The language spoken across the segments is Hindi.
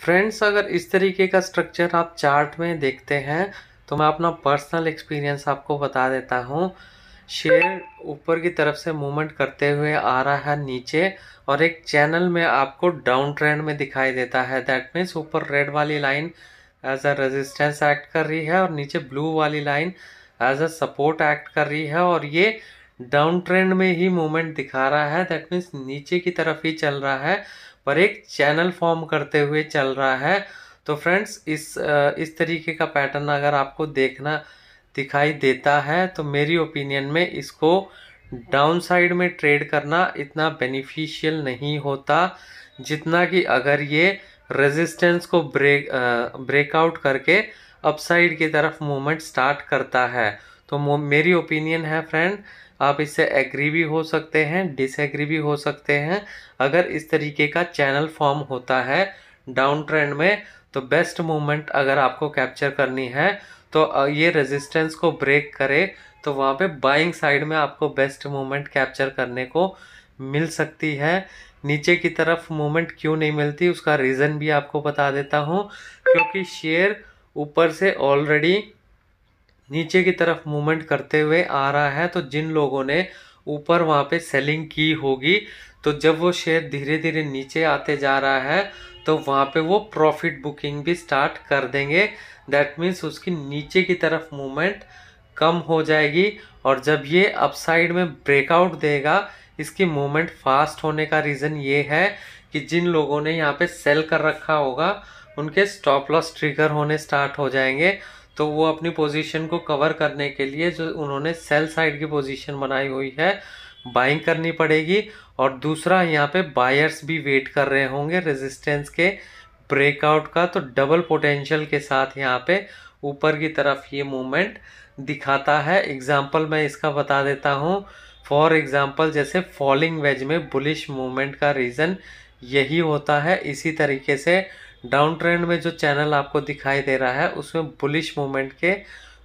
फ्रेंड्स अगर इस तरीके का स्ट्रक्चर आप चार्ट में देखते हैं तो मैं अपना पर्सनल एक्सपीरियंस आपको बता देता हूँ। शेयर ऊपर की तरफ़ से मूवमेंट करते हुए आ रहा है नीचे और एक चैनल में आपको डाउन ट्रेंड में दिखाई देता है। दैट मीन्स ऊपर रेड वाली line as a resistance act कर रही है और नीचे ब्लू वाली line as a support act कर रही है और ये डाउन ट्रेंड में ही मूवमेंट दिखा रहा है। दैट मीन्स नीचे की तरफ़ ही चल रहा है, पर एक चैनल फॉर्म करते हुए चल रहा है। तो फ्रेंड्स इस इस तरीके का पैटर्न अगर आपको देखना दिखाई देता है तो मेरी ओपिनियन में इसको डाउन साइड में ट्रेड करना इतना बेनिफिशियल नहीं होता, जितना कि अगर ये रेजिस्टेंस को ब्रेक ब्रेकआउट करके अपसाइड की तरफ़ मूवमेंट स्टार्ट करता है। तो मेरी ओपिनियन है फ्रेंड आप इससे एग्री भी हो सकते हैं डिसएग्री भी हो सकते हैं। अगर इस तरीके का चैनल फॉर्म होता है डाउन ट्रेंड में तो बेस्ट मूवमेंट अगर आपको कैप्चर करनी है तो ये रेजिस्टेंस को ब्रेक करे तो वहाँ पे बाइंग साइड में आपको बेस्ट मूवमेंट कैप्चर करने को मिल सकती है। नीचे की तरफ़ मूवमेंट क्यों नहीं मिलती, उसका रीज़न भी आपको बता देता हूँ, क्योंकि शेयर ऊपर से ऑलरेडी नीचे की तरफ़ मूवमेंट करते हुए आ रहा है तो जिन लोगों ने ऊपर वहाँ पे सेलिंग की होगी तो जब वो शेयर धीरे धीरे नीचे आते जा रहा है तो वहाँ पे वो प्रॉफिट बुकिंग भी स्टार्ट कर देंगे। दैट मीन्स उसकी नीचे की तरफ़ मूवमेंट कम हो जाएगी, और जब ये अपसाइड में ब्रेकआउट देगा, इसकी मूवमेंट फास्ट होने का रीज़न ये है कि जिन लोगों ने यहाँ पे सेल कर रखा होगा, उनके स्टॉप लॉस ट्रिगर होने स्टार्ट हो जाएँगे। तो वो अपनी पोजीशन को कवर करने के लिए जो उन्होंने सेल साइड की पोजीशन बनाई हुई है बाइंग करनी पड़ेगी। और दूसरा, यहाँ पे बायर्स भी वेट कर रहे होंगे रेजिस्टेंस के ब्रेकआउट का। तो डबल पोटेंशियल के साथ यहाँ पे ऊपर की तरफ़ ये मूवमेंट दिखाता है। एग्ज़ाम्पल मैं इसका बता देता हूँ। फॉर एग्ज़ाम्पल जैसे फॉलिंग वेज में बुलिश मूवमेंट का रीज़न यही होता है। इसी तरीके से डाउन ट्रेंड में जो चैनल आपको दिखाई दे रहा है, उसमें बुलिश मूवमेंट के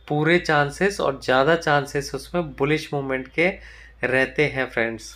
पूरे चांसेस और ज़्यादा चांसेस उसमें बुलिश मूवमेंट के रहते हैं फ्रेंड्स